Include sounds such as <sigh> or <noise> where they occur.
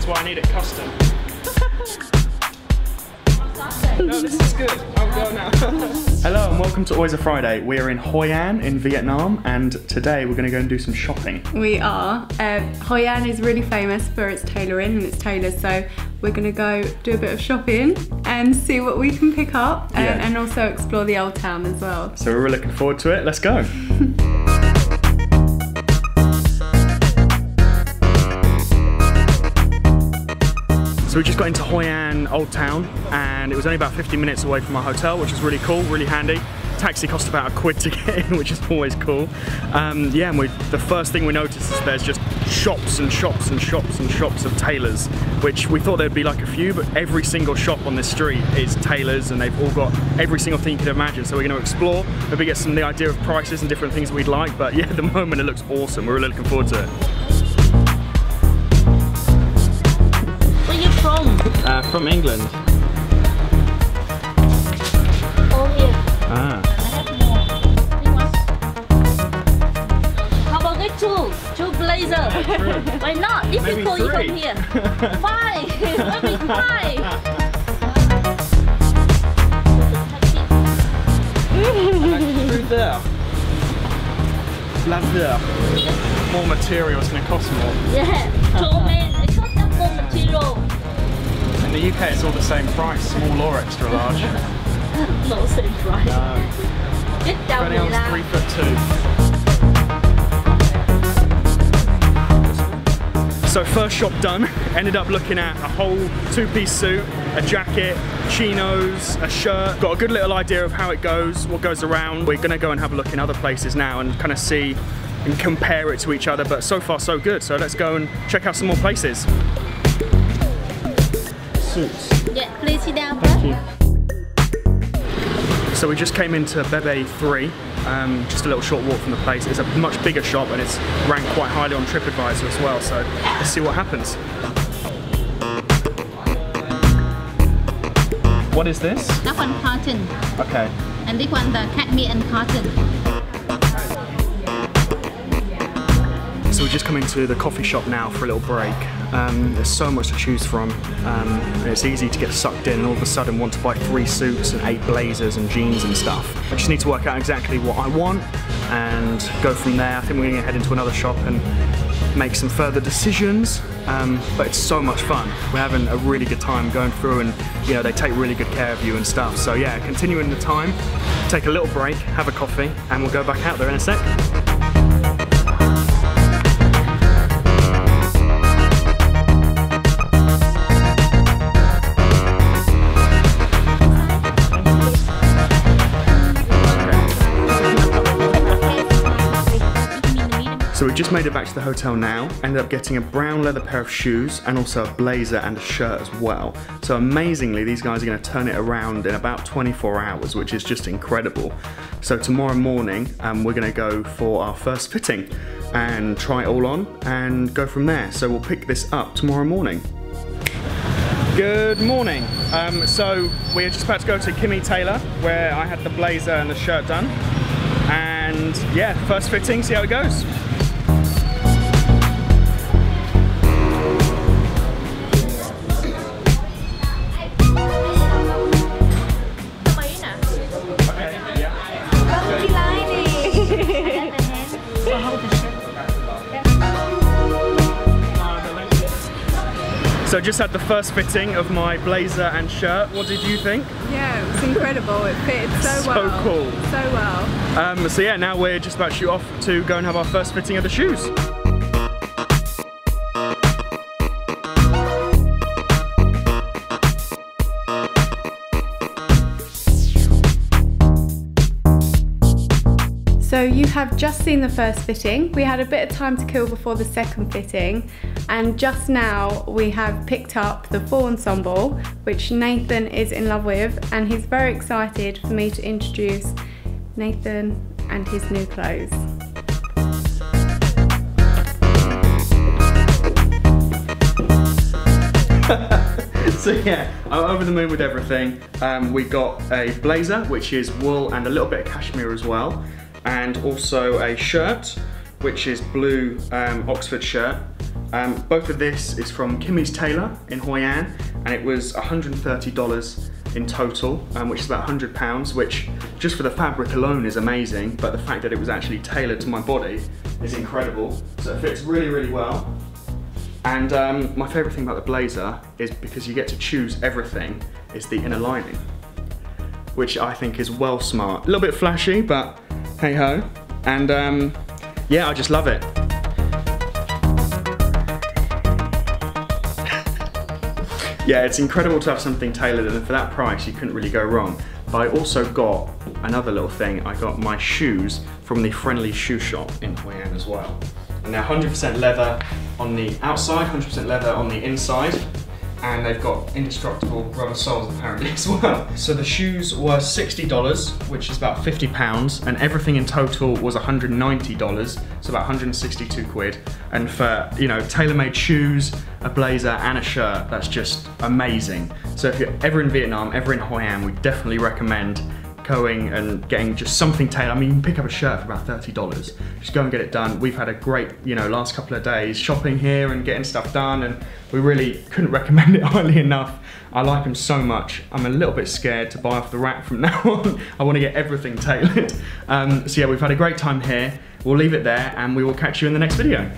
That's why I need it custom. <laughs> no, this is good. I'll go now. <laughs> Hello and welcome to Always a Friday. We are in Hoi An in Vietnam and today we're going to go and do some shopping. We are. Uh, Hoi An is really famous for its tailoring and its tailors, so we're going to go do a bit of shopping and see what we can pick up and, Yeah. and also explore the old town as well. So we're really looking forward to it. Let's go. <laughs> So we just got into Hoi An Old Town and it was only about 50 minutes away from our hotel, which is really cool, really handy. Taxi cost about a quid to get <laughs> in, which is always cool. Um, yeah, and we, the first thing we noticed is there's just shops and shops and shops and shops of tailors, which we thought there'd be like a few, but every single shop on this street is tailors and they've all got every single thing you could imagine. So we're to explore, maybe get some the idea of prices and different things we'd like. But yeah, <laughs> at the moment it looks awesome. We're really looking forward to it. From England. Oh here. Ah. I have more. How about get two? Two blazer. <laughs> Why not? If Maybe you call you three. from here. <laughs> Five. <laughs> Maybe. Through there. There. More material, it's going to cost more. Yeah. In the UK, it's all the same price, small or extra large. <laughs> No same price. Get down Benny there. three foot two. So first shop done, ended up looking at a whole two-piece suit, a jacket, chinos, a shirt. Got a good little idea of how it goes, what goes around. We're gonna go and have a look in other places now and kind of see and compare it to each other, but so far so good. So let's go and check out some more places. Suits. Yeah, please sit down Thank you. So we just came into Bebe 3, um, just a little short walk from the place. It's a much bigger shop and it's ranked quite highly on TripAdvisor as well, so let's see what happens. What is this? That one cotton. Okay. And this one the cashmere and cotton. Just come into the coffee shop now for a little break. Um, there's so much to choose from, um, it's easy to get sucked in and all of a sudden want to buy three suits and eight blazers and jeans and stuff. I just need to work out exactly what I want and go from there. I think we're going to head into another shop and make some further decisions. Um, but it's so much fun. We're having a really good time going through, and you know they take really good care of you and stuff. So yeah, continuing the time, take a little break, have a coffee, and we'll go back out there in a sec. So we just made it back to the hotel now, ended up getting a brown leather pair of shoes and also a blazer and a shirt as well. So amazingly, these guys are gonna turn it around in about 24 hours, which is just incredible. So tomorrow morning, um, we're gonna go for our first fitting and try it all on and go from there. So we'll pick this up tomorrow morning. Good morning. Um, so we're just about to go to Kimmy Tailor, where I had the blazer and the shirt done. And yeah, first fitting, see how it goes. So just had the first fitting of my blazer and shirt. What did you think? Yeah, it was incredible. It fitted so, So well. So cool. So well. Um, so yeah, now we're just about to shoot off to go and have our first fitting of the shoes. So you have just seen the first fitting. We had a bit of time to kill before the second fitting, and just now we have picked up the full ensemble, which Nathan is in love with, and he's very excited for me to introduce Nathan and his new clothes. <laughs> so yeah, I'm over the moon with everything. Um, we got a blazer, which is wool and a little bit of cashmere as well, and also a shirt, which is blue um, Oxford shirt, Um, both of this is from Kimmy's Tailor in Hoi An, and it was $130 in total, um, which is about 100 pounds, which just for the fabric alone is amazing, but the fact that it was actually tailored to my body is incredible. So it fits really, really well. And um, my favorite thing about the blazer is because you get to choose everything, is the inner lining, which I think is well smart. A little bit flashy, but hey ho. And um, yeah, I just love it. Yeah, it's incredible to have something tailored and for that price you couldn't really go wrong. But I also got another little thing. I got my shoes from the Friendly Shoe Shop in Hoi An as well. And they're 100% leather on the outside, 100% leather on the inside and they've got indestructible rubber soles apparently <laughs> as well. So the shoes were $60, which is about 50 pounds, and everything in total was $190, so about 162 quid. And for, you know, tailor-made shoes, a blazer and a shirt, that's just amazing. So if you're ever in Vietnam, ever in Hoi An, we definitely recommend and getting just something tailored. I mean, you can pick up a shirt for about $30. Just go and get it done. We've had a great, you know, last couple of days shopping here and getting stuff done and we really couldn't <laughs> recommend it highly enough. I like them so much. I'm a little bit scared to buy off the rack from <laughs> now on. I want to get everything tailored. Um, so yeah, we've had a great time here. We'll leave it there and we will catch you in the next video.